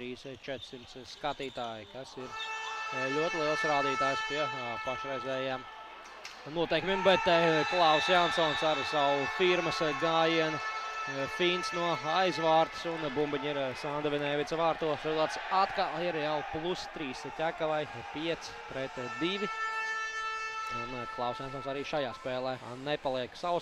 gandrīz 400 skatītāji, kas ir eh, ļoti liels rādītājs pie eh, pašreizējām noteikumiem, bet eh, Klaus Jansons ar savu firmas eh, gājienu eh, Fins no aizvārtas un bumbiņi ir eh, Sanda Vinēvica vārtos. Rezultāts atkal ir jau plus 3 ķekavai, 5 pret 2. Un eh, Klaus Jansons arī šajā spēlē nepaliek savs